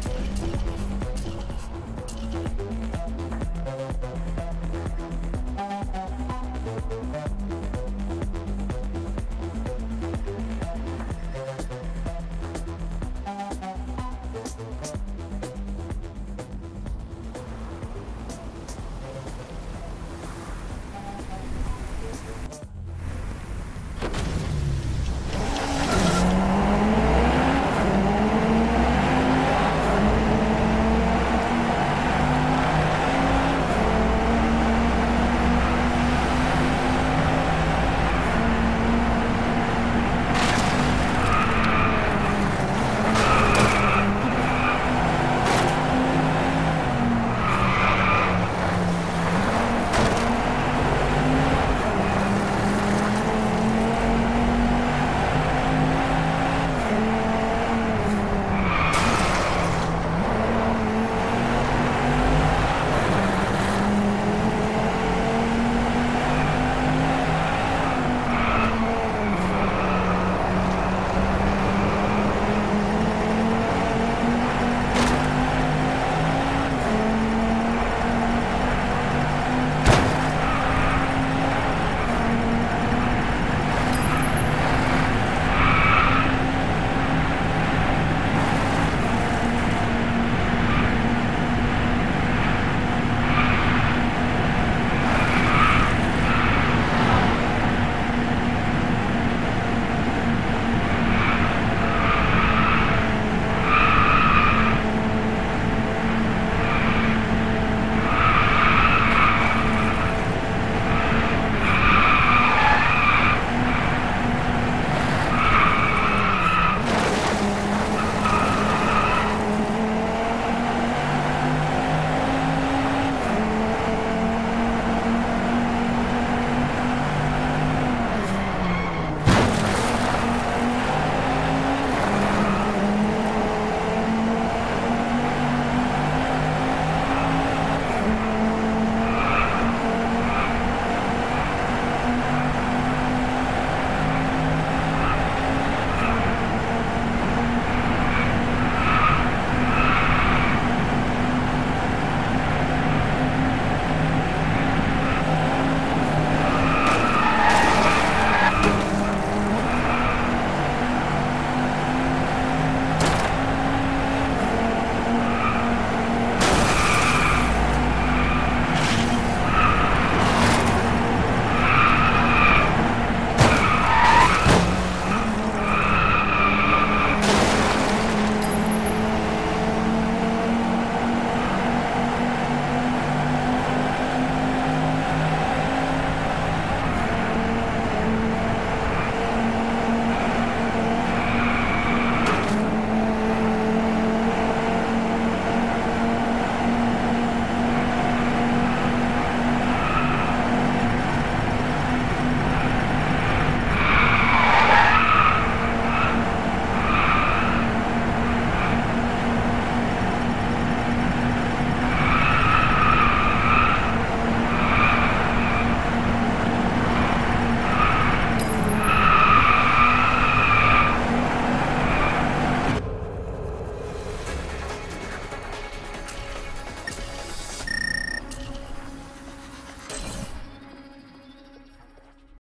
Thank you.